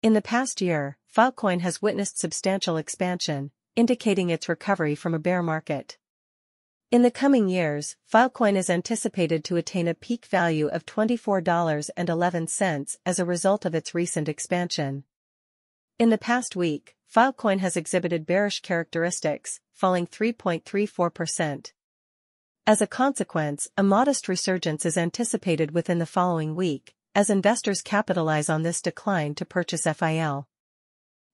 In the past year, Filecoin has witnessed substantial expansion, indicating its recovery from a bear market. In the coming years, Filecoin is anticipated to attain a peak value of $24.11 as a result of its recent expansion. In the past week, Filecoin has exhibited bearish characteristics, falling 3.34%. As a consequence, a modest resurgence is anticipated within the following week, as investors capitalize on this decline to purchase FIL.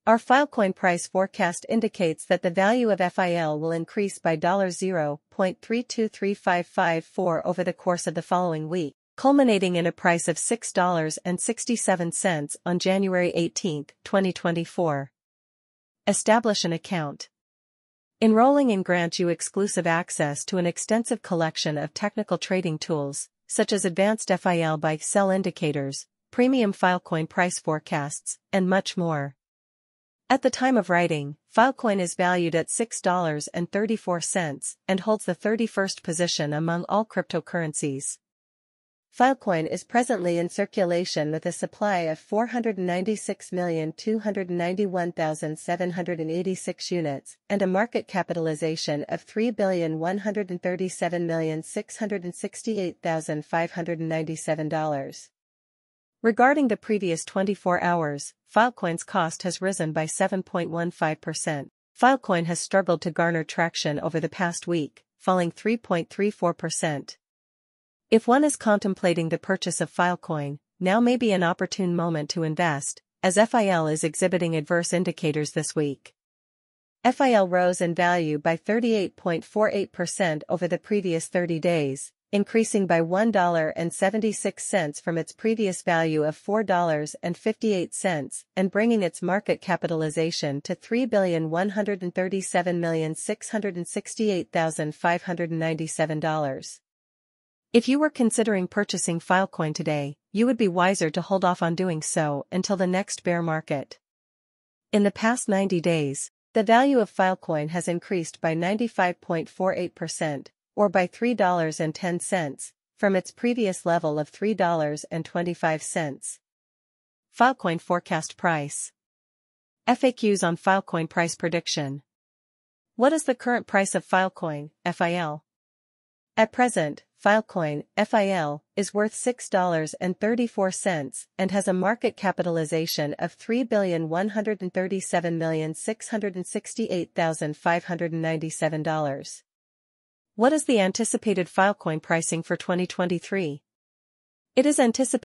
Our Filecoin price forecast indicates that the value of FIL will increase by $0.323554 over the course of the following week, culminating in a price of $6.67 on January 18, 2024. Establish an account. Enrolling in grants you exclusive access to an extensive collection of technical trading tools, such as advanced FIL buy sell indicators, premium Filecoin price forecasts, and much more. At the time of writing, Filecoin is valued at $6.34 and holds the 31st position among all cryptocurrencies. Filecoin is presently in circulation with a supply of 496,291,786 units and a market capitalization of $3,137,668,597. Regarding the previous 24 hours, Filecoin's cost has risen by 7.15%. Filecoin has struggled to garner traction over the past week, falling 3.34%. If one is contemplating the purchase of Filecoin, now may be an opportune moment to invest, as FIL is exhibiting adverse indicators this week. FIL rose in value by 38.48% over the previous 30 days, increasing by $1.76 from its previous value of $4.58 and bringing its market capitalization to $3,137,668,597. If you were considering purchasing Filecoin today, you would be wiser to hold off on doing so until the next bear market. In the past 90 days, the value of Filecoin has increased by 95.48%, or by $3.10, from its previous level of $3.25. Filecoin forecast price. FAQs on Filecoin price prediction. What is the current price of Filecoin, FIL? At present, Filecoin, FIL, is worth $6.34 and has a market capitalization of $3,137,668,597. What is the anticipated Filecoin pricing for 2023? It is anticipated